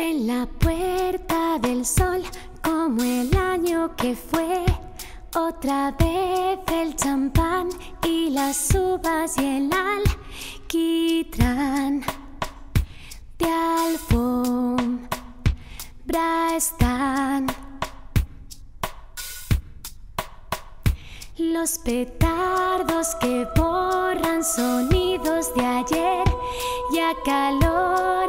En la puerta del sol, como el año que fue, otra vez el champán y las uvas y el alquitrán de alfombra están. Los petardos que borran sonidos de ayer y a calor